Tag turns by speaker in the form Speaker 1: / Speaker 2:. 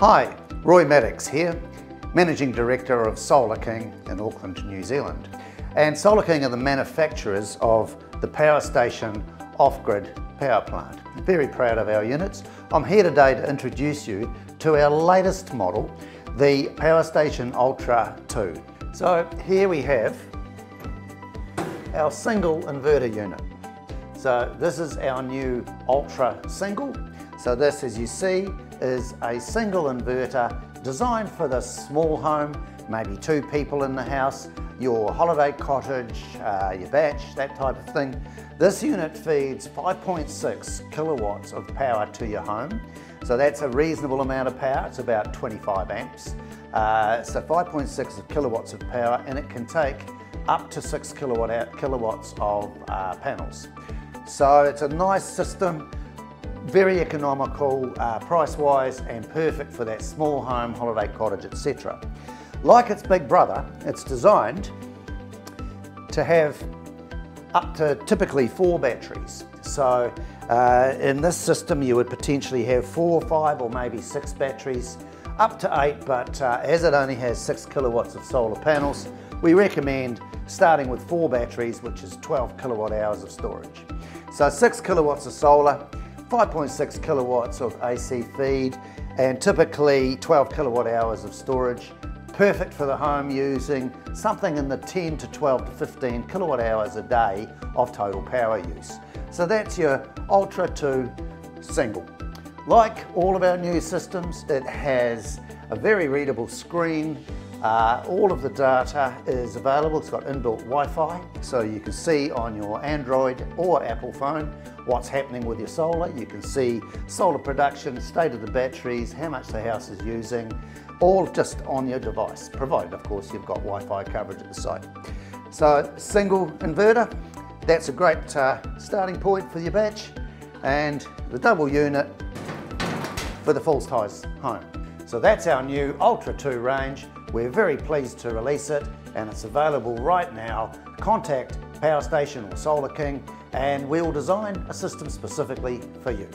Speaker 1: Hi, Roy Maddox here, Managing Director of Solar King in Auckland, New Zealand. And Solar King are the manufacturers of the Power Station off-grid power plant. Very proud of our units. I'm here today to introduce you to our latest model, the Power Station Ultra 2. So here we have our single inverter unit. So this is our new Ultra Single. So this, as you see, is a single inverter designed for the small home, maybe two people in the house, your holiday cottage, uh, your bach, that type of thing. This unit feeds 5.6 kilowatts of power to your home. So that's a reasonable amount of power, it's about 25 amps. Uh, so 5.6 kilowatts of power and it can take up to 6 kilowatt kilowatts of uh, panels. So it's a nice system, very economical uh, price-wise and perfect for that small home, holiday cottage, etc. Like its big brother, it's designed to have up to typically four batteries. So uh, in this system you would potentially have four, five or maybe six batteries, up to eight, but uh, as it only has six kilowatts of solar panels, we recommend starting with four batteries, which is 12 kilowatt hours of storage. So six kilowatts of solar, 5.6 kilowatts of AC feed, and typically 12 kilowatt hours of storage. Perfect for the home using something in the 10 to 12 to 15 kilowatt hours a day of total power use. So that's your Ultra 2 single. Like all of our new systems, it has a very readable screen, uh, all of the data is available. It's got inbuilt Wi-Fi, so you can see on your Android or Apple phone what's happening with your solar. You can see solar production, state of the batteries, how much the house is using, all just on your device, provided of course you've got Wi-Fi coverage at the site. So single inverter, that's a great uh, starting point for your bach, and the double unit for the full size home. So that's our new Ultra 2 range. We're very pleased to release it and it's available right now. Contact Power Station or Solar King and we'll design a system specifically for you.